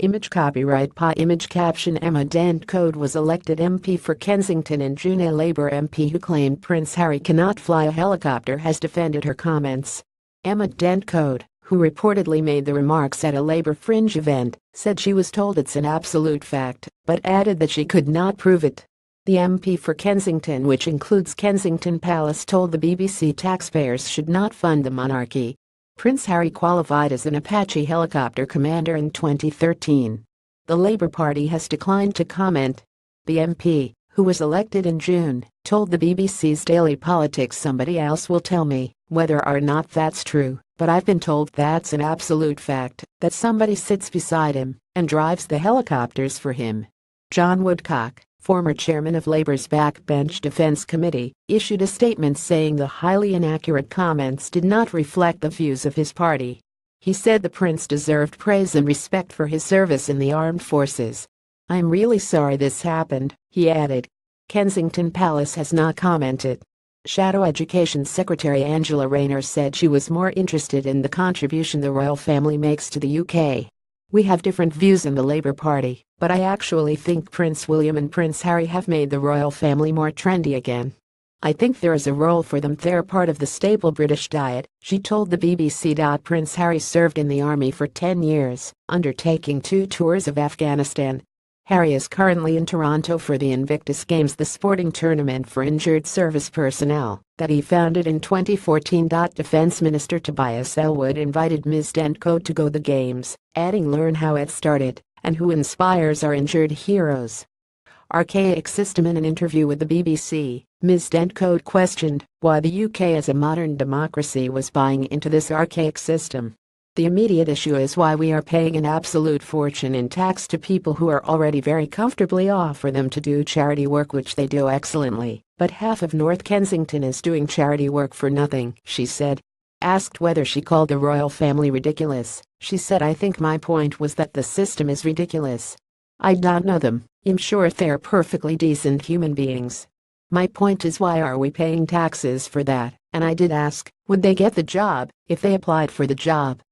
Image copyright Pi image caption Emma Dent Coad was elected MP for Kensington in June a Labour MP who claimed Prince Harry cannot fly a helicopter has defended her comments. Emma Dent Coad, who reportedly made the remarks at a Labour fringe event, said she was told it's an absolute fact, but added that she could not prove it. The MP for Kensington which includes Kensington Palace told the BBC taxpayers should not fund the monarchy Prince Harry qualified as an Apache helicopter commander in 2013. The Labour Party has declined to comment. The MP, who was elected in June, told the BBC's Daily Politics somebody else will tell me whether or not that's true, but I've been told that's an absolute fact, that somebody sits beside him and drives the helicopters for him. John Woodcock, former chairman of Labour's Backbench Defence Committee, issued a statement saying the highly inaccurate comments did not reflect the views of his party. He said the prince deserved praise and respect for his service in the armed forces. I'm really sorry this happened, he added. Kensington Palace has not commented. Shadow Education Secretary Angela Rayner said she was more interested in the contribution the royal family makes to the UK. We have different views in the Labour Party, but I actually think Prince William and Prince Harry have made the royal family more trendy again. I think there is a role for them they're part of the staple British diet, she told the BBC. Prince Harry served in the army for 10 years, undertaking two tours of Afghanistan, Harry is currently in Toronto for the Invictus Games the sporting tournament for injured service personnel that he founded in 2014. Defense Minister Tobias Ellwood invited Ms. Dent Coad to go the games, adding learn how it started and who inspires our injured heroes. Archaic system in an interview with the BBC, Ms. Dent Coad questioned why the UK as a modern democracy was buying into this archaic system. The immediate issue is why we are paying an absolute fortune in tax to people who are already very comfortably off for them to do charity work which they do excellently. But half of North Kensington is doing charity work for nothing, she said. Asked whether she called the royal family ridiculous, she said I think my point was that the system is ridiculous. I don't know them, I'm sure they're perfectly decent human beings. My point is why are we paying taxes for that? And I did ask, would they get the job if they applied for the job?